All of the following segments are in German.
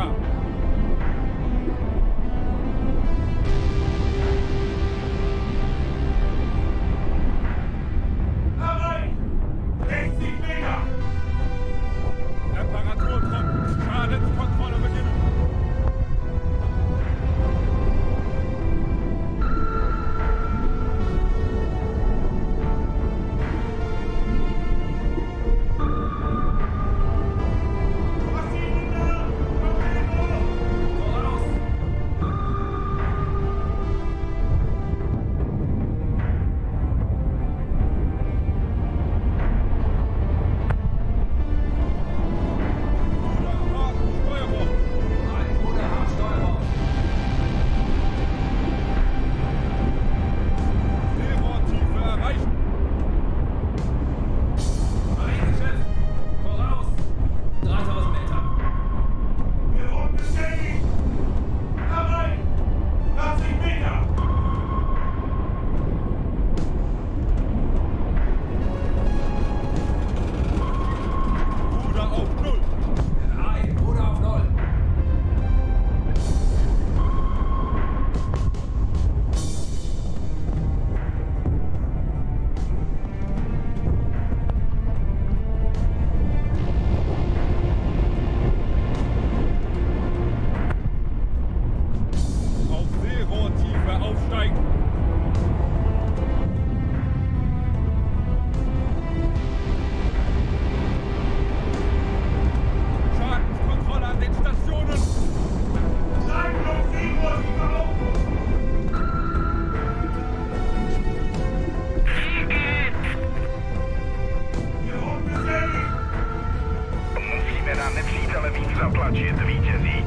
60 zaplatit vítězí.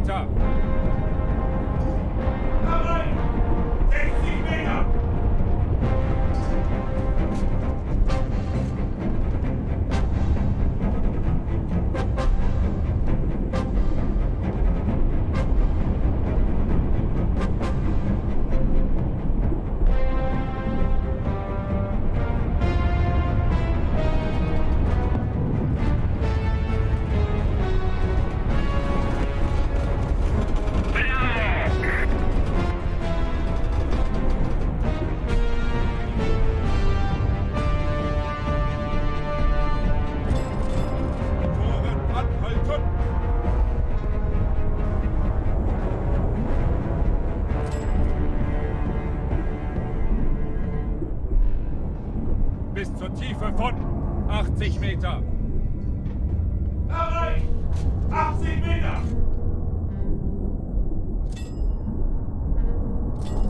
40 80 Meter!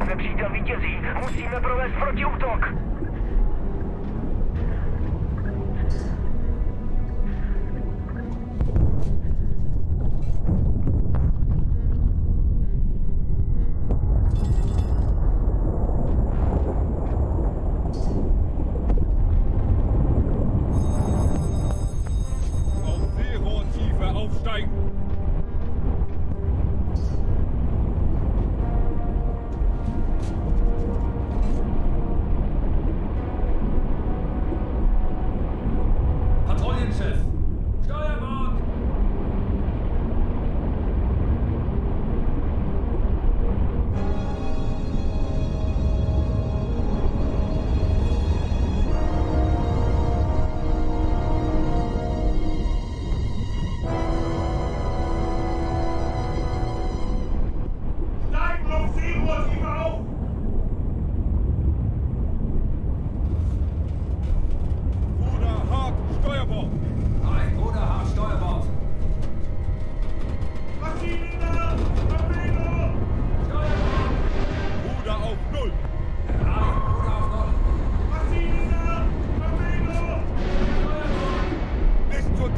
Nepřítel vítězí. Musíme provést protiútok.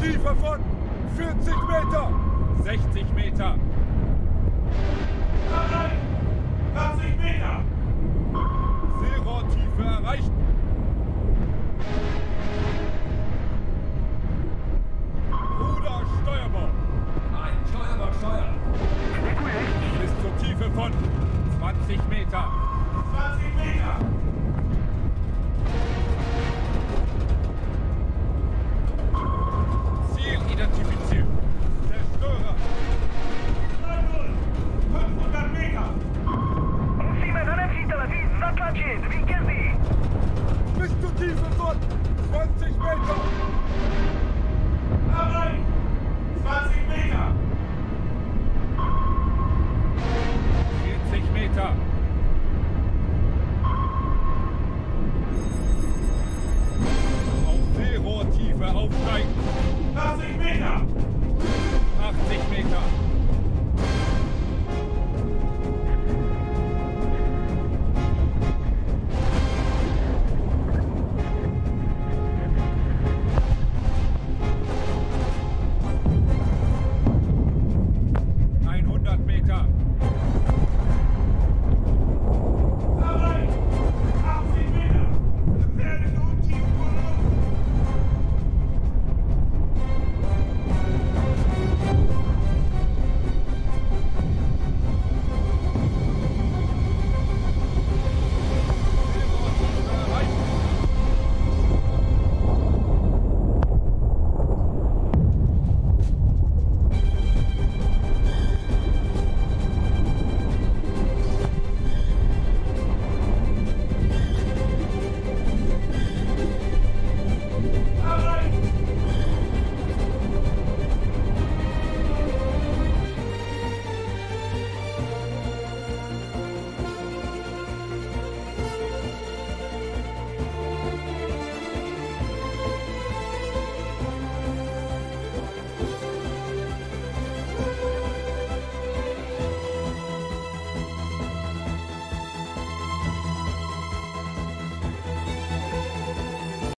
Tiefe von 40 Meter, 60 Meter. 40 Meter. Zero-Tiefe erreicht. Ruder Steuerbord. Nein, Steuerbord steuern. Bis zur Tiefe von 20 Meter. 20 Meter.